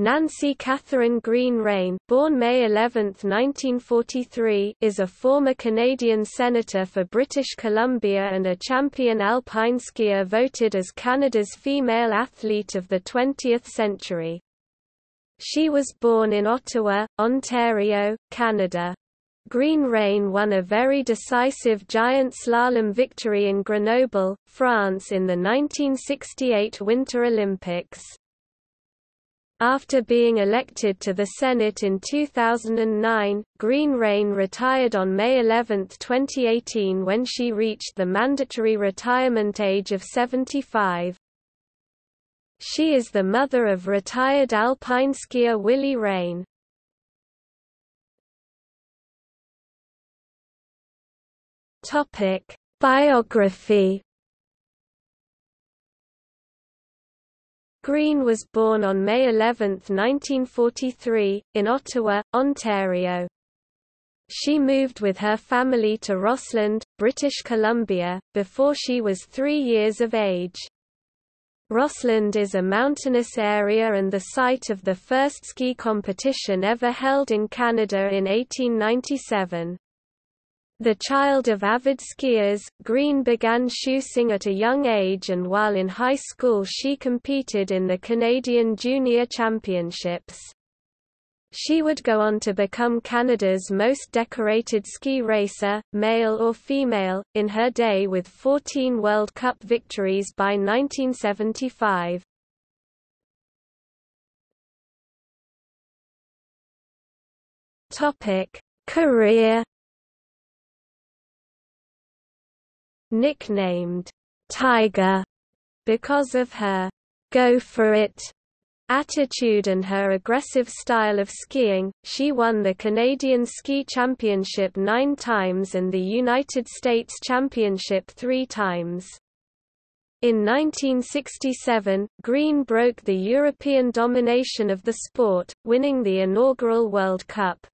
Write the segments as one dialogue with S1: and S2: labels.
S1: Nancy Catherine Greene Raine born May 11, 1943, is a former Canadian senator for British Columbia and a champion alpine skier voted as Canada's female athlete of the 20th century. She was born in Ottawa, Ontario, Canada. Greene Raine won a very decisive giant slalom victory in Grenoble, France in the 1968 Winter Olympics. After being elected to the Senate in 2009, Greene Raine retired on May 11, 2018 when she reached the mandatory retirement age of 75. She is the mother of retired alpine skier Willie Raine. Biography Greene was born on May 11, 1943, in Ottawa, Ontario. She moved with her family to Rossland, British Columbia, before she was three years of age. Rossland is a mountainous area and the site of the first ski competition ever held in Canada in 1897. The child of avid skiers, Greene began shoesing at a young age and while in high school she competed in the Canadian Junior Championships. She would go on to become Canada's most decorated ski racer, male or female, in her day with 14 World Cup victories by 1975. Career Nicknamed Tiger because of her go for it attitude and her aggressive style of skiing, she won the Canadian Ski Championship nine times and the United States Championship three times. In 1967, Greene broke the European domination of the sport, winning the inaugural World Cup.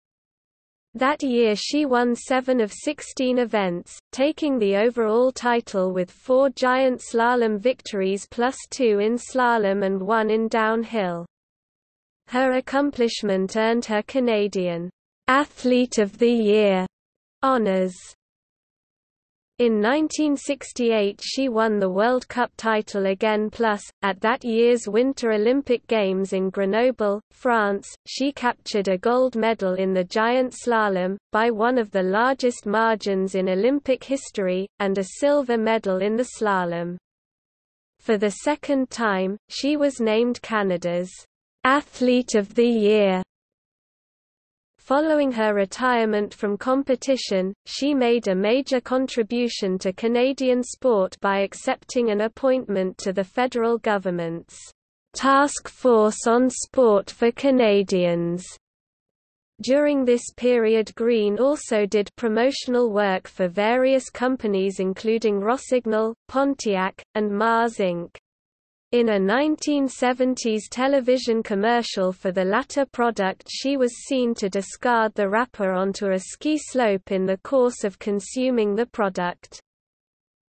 S1: That year she won 7 of 16 events, taking the overall title with four giant slalom victories plus two in slalom and one in downhill. Her accomplishment earned her Canadian Athlete of the Year honors. In 1968 she won the World Cup title again plus, at that year's Winter Olympic Games in Grenoble, France, she captured a gold medal in the giant slalom, by one of the largest margins in Olympic history, and a silver medal in the slalom. For the second time, she was named Canada's Athlete of the Year Following her retirement from competition, she made a major contribution to Canadian sport by accepting an appointment to the federal government's Task Force on Sport for Canadians. During this period Greene also did promotional work for various companies including Rossignol, Pontiac, and Mars Inc. In a 1970s television commercial for the latter product she was seen to discard the wrapper onto a ski slope in the course of consuming the product.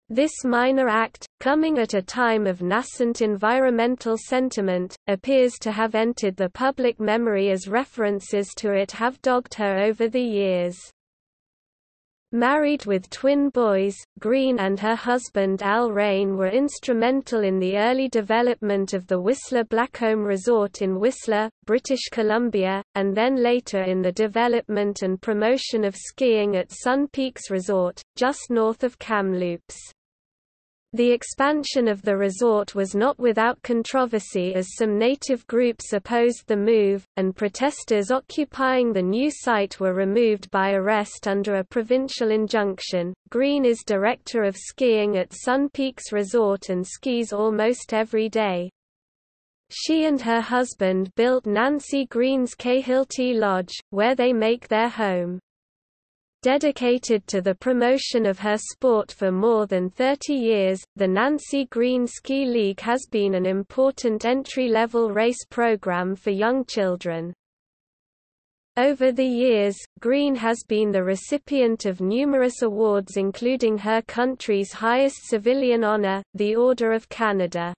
S1: This minor act, coming at a time of nascent environmental sentiment, appears to have entered the public memory as references to it have dogged her over the years. Married with twin boys, Greene and her husband Al Raine were instrumental in the early development of the Whistler Blackcomb Resort in Whistler, British Columbia, and then later in the development and promotion of skiing at Sun Peaks Resort, just north of Kamloops. The expansion of the resort was not without controversy as some native groups opposed the move, and protesters occupying the new site were removed by arrest under a provincial injunction. Greene is director of skiing at Sun Peaks Resort and skis almost every day. She and her husband built Nancy Greene's Cahilty Lodge, where they make their home. Dedicated to the promotion of her sport for more than 30 years, the Nancy Greene Ski League has been an important entry-level race program for young children. Over the years, Greene has been the recipient of numerous awards including her country's highest civilian honor, the Order of Canada.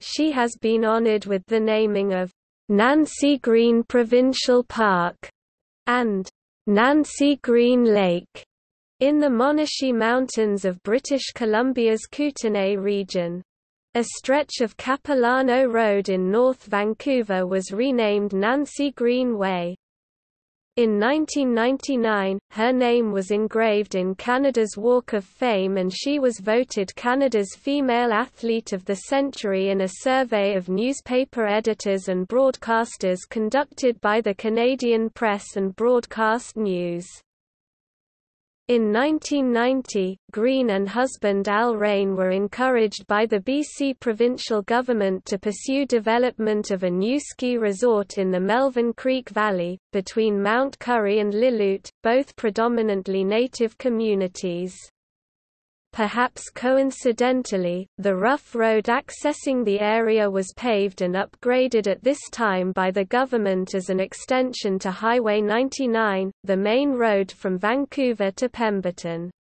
S1: She has been honored with the naming of Nancy Greene Provincial Park, and Nancy Greene Lake in the Monashee Mountains of British Columbia's Kootenay region. A stretch of Capilano Road in North Vancouver was renamed Nancy Greene Way. In 1999, her name was engraved in Canada's Walk of Fame and she was voted Canada's Female Athlete of the Century in a survey of newspaper editors and broadcasters conducted by the Canadian Press and Broadcast News. In 1990, Greene and husband Al Raine were encouraged by the BC provincial government to pursue development of a new ski resort in the Melvin Creek Valley, between Mount Currie and Lillooet, both predominantly native communities. Perhaps coincidentally, the rough road accessing the area was paved and upgraded at this time by the government as an extension to Highway 99, the main road from Vancouver to Pemberton.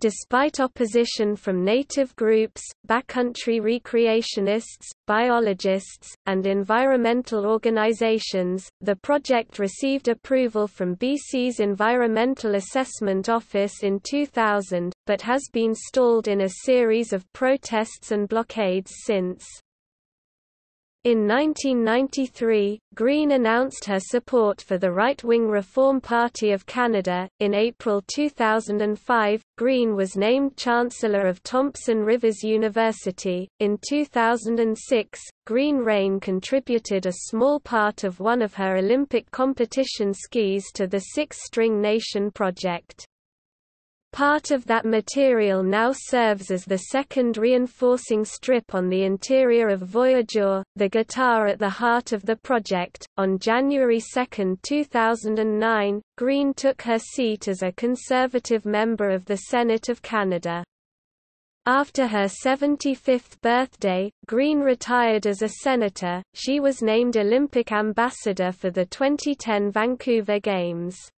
S1: Despite opposition from native groups, backcountry recreationists, biologists, and environmental organizations, the project received approval from BC's Environmental Assessment Office in 2000, but has been stalled in a series of protests and blockades since. In 1993, Greene announced her support for the right-wing Reform Party of Canada. In April 2005, Greene was named Chancellor of Thompson Rivers University. In 2006, Greene Raine contributed a small part of one of her Olympic competition skis to the Six String Nation project. Part of that material now serves as the second reinforcing strip on the interior of Voyager, the guitar at the heart of the project. On January 2, 2009, Greene took her seat as a Conservative member of the Senate of Canada. After her 75th birthday, Greene retired as a senator. She was named Olympic ambassador for the 2010 Vancouver Games.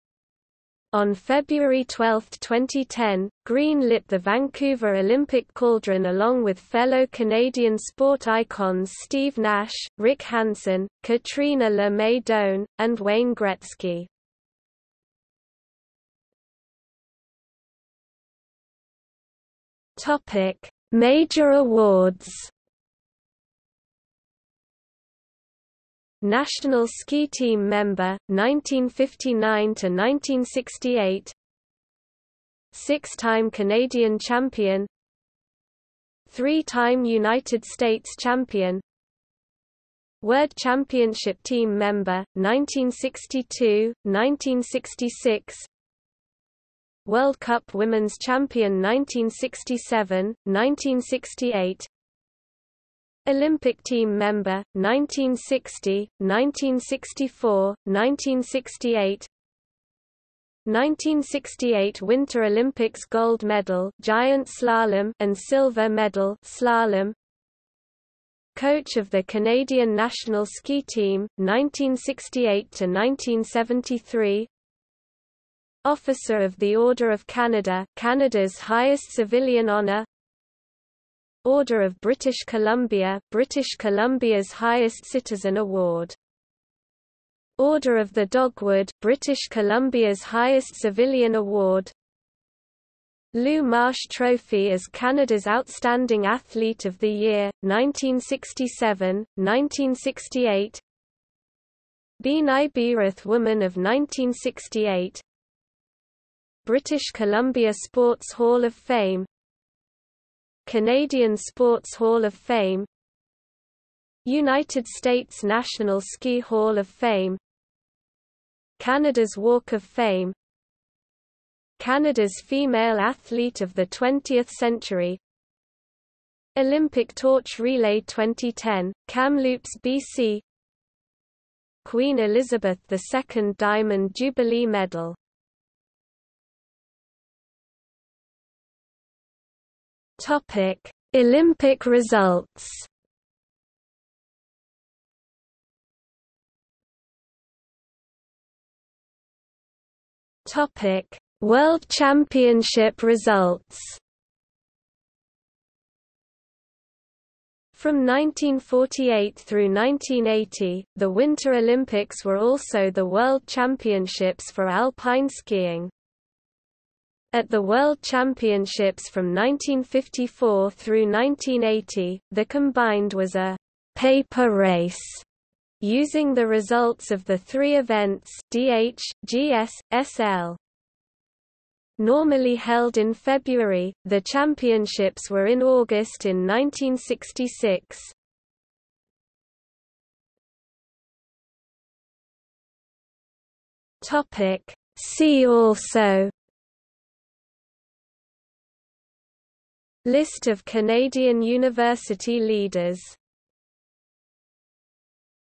S1: On February 12, 2010, Greene lit the Vancouver Olympic cauldron along with fellow Canadian sport icons Steve Nash, Rick Hansen, Catriona Le May Doan, and Wayne Gretzky. Major awards National Ski Team member, 1959–1968 Six-time Canadian champion. Three-time United States champion. World Championship team member, 1962, 1966 World Cup Women's Champion 1967, 1968 Olympic team member, 1960, 1964, 1968 1968 Winter Olympics gold medal giant slalom and silver medal slalom. Coach of the Canadian national ski team 1968 to 1973 Officer of the Order of Canada Canada's highest civilian honour Order of British Columbia British Columbia's highest citizen award. Order of the Dogwood British Columbia's highest civilian award. Lou Marsh Trophy as Canada's Outstanding Athlete of the Year, 1967, 1968 B'nai B'rith Woman of 1968 British Columbia Sports Hall of Fame Canadian Sports Hall of Fame United States National Ski Hall of Fame Canada's Walk of Fame Canada's Female Athlete of the 20th Century Olympic Torch Relay 2010, Kamloops BC Queen Elizabeth II Diamond Jubilee Medal Topic: Olympic results. Topic: World Championship results. From 1948 through 1980, the Winter Olympics were also the World Championships for alpine skiing. At the World Championships from 1954 through 1980, the combined was a paper race using the results of the three events DH, GS, SL. Normally held in February, the championships were in August in 1966. Topic See also List of Canadian university leaders